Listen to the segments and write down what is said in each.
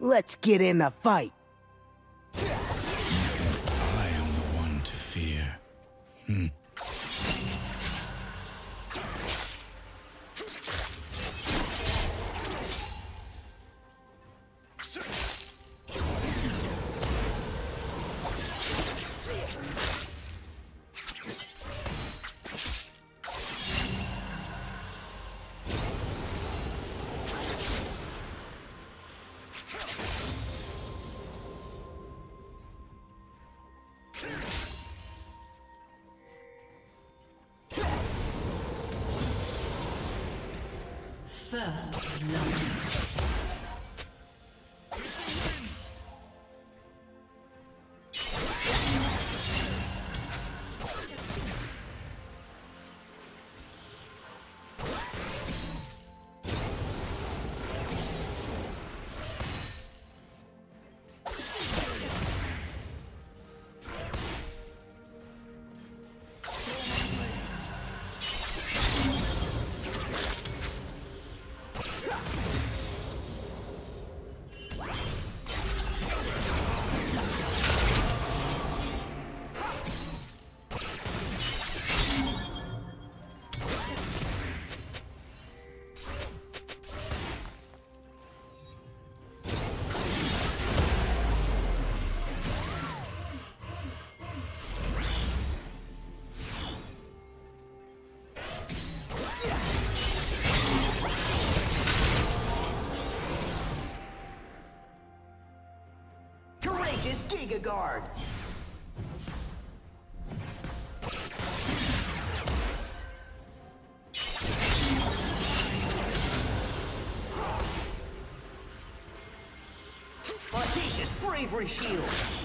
Let's get in the fight. I am the one to fear. Hmm. First love. Courageous Giga Guard! Audacious Bravery Shield!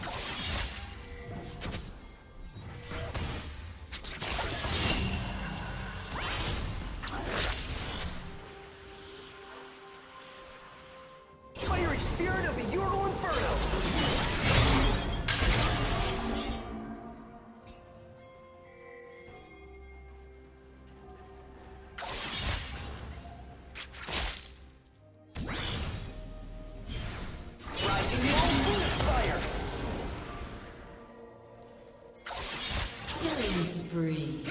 Spree.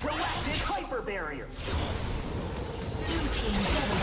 Galactic Hyper Barrier! Blue team double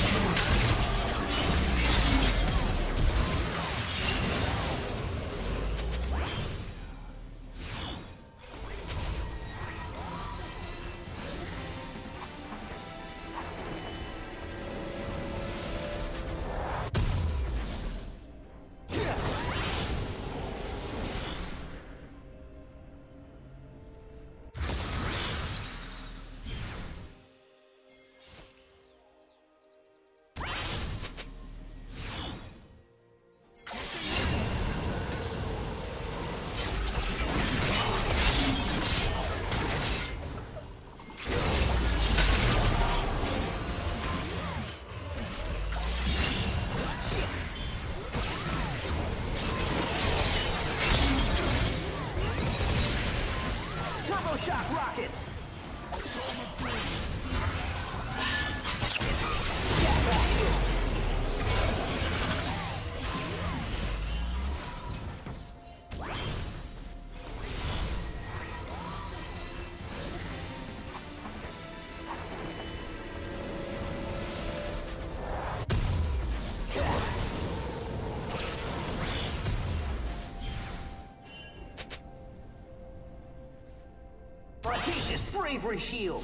Audacious Bravery Shield!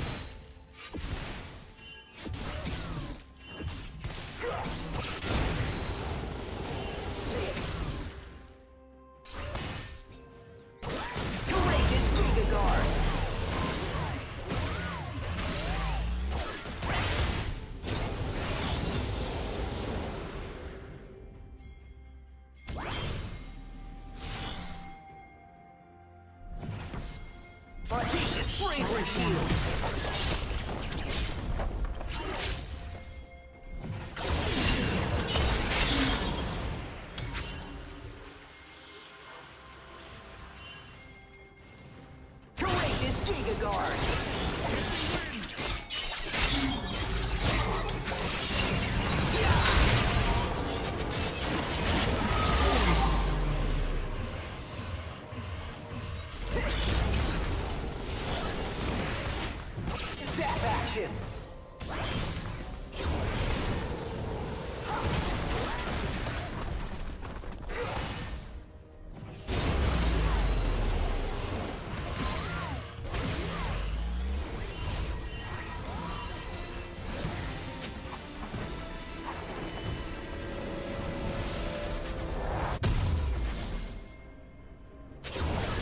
shield.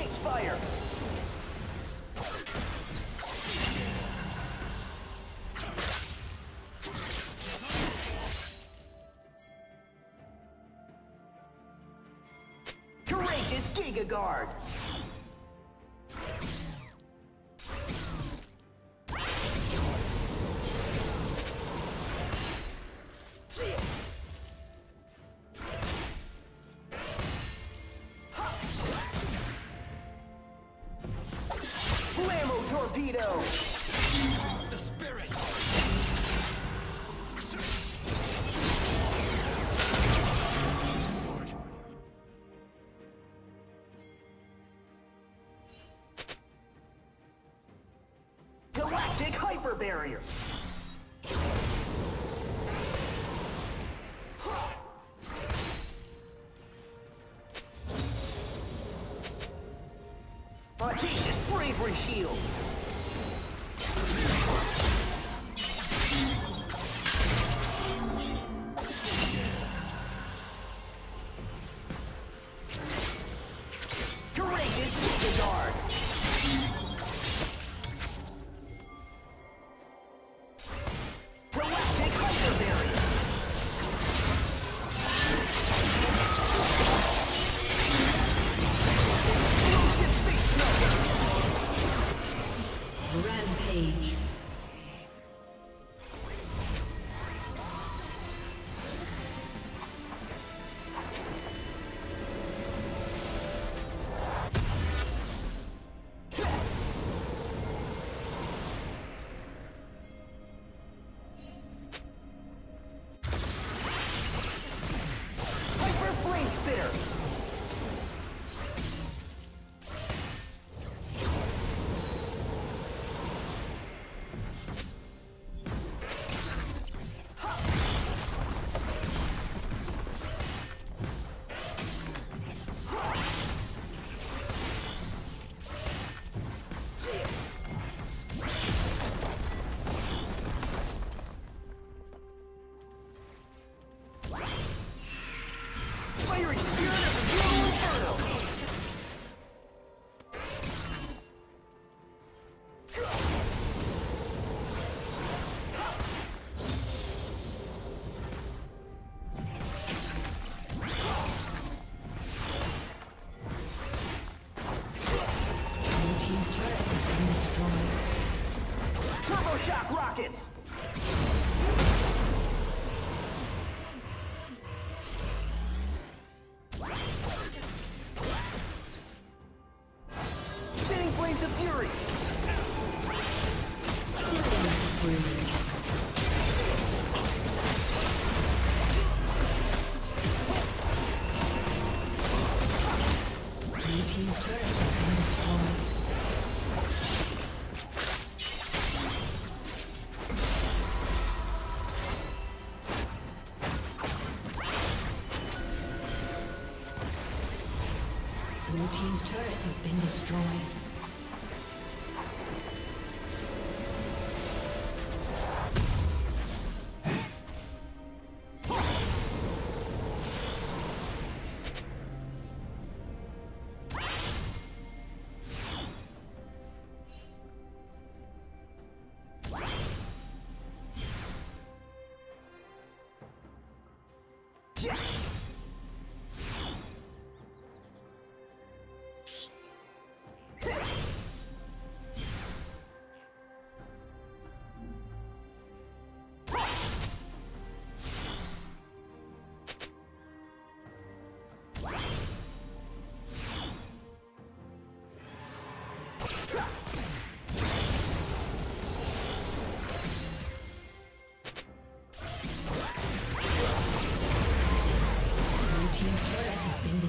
Phoenix Fire! Magneto! The spirit! Barrier!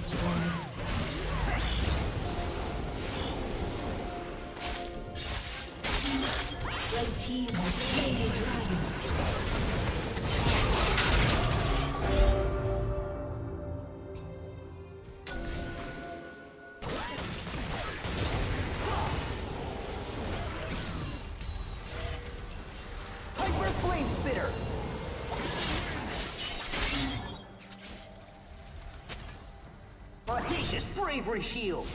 Destroyed. Red Team has Bravery Shield!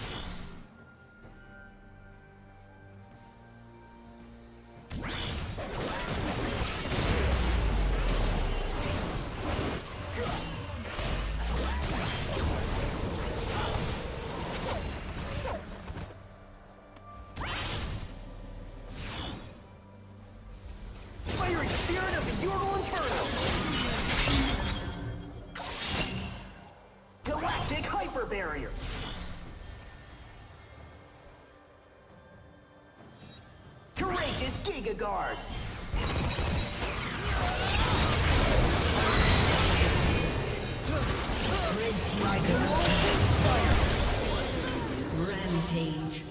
Rampage.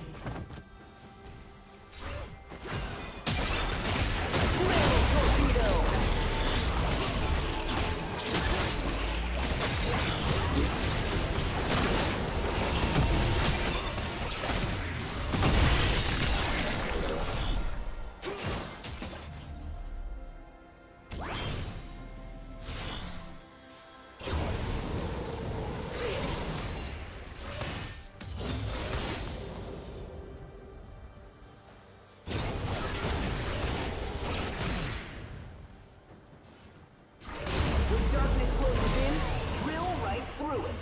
Right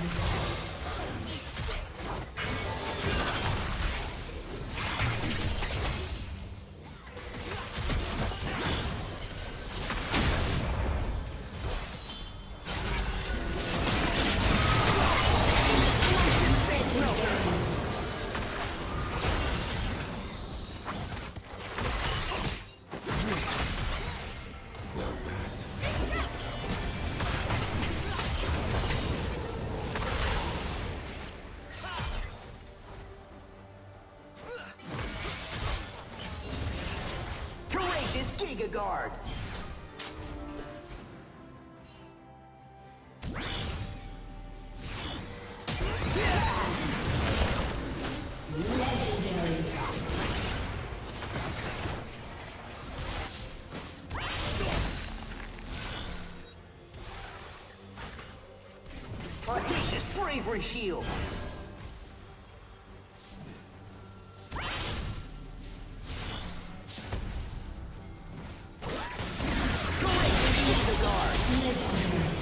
destroyed. Giga Guard. Audacious Bravery Shield! Turbo